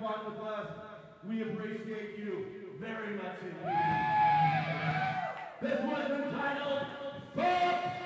fought with us. We appreciate you very much indeed. This one's entitled Fuck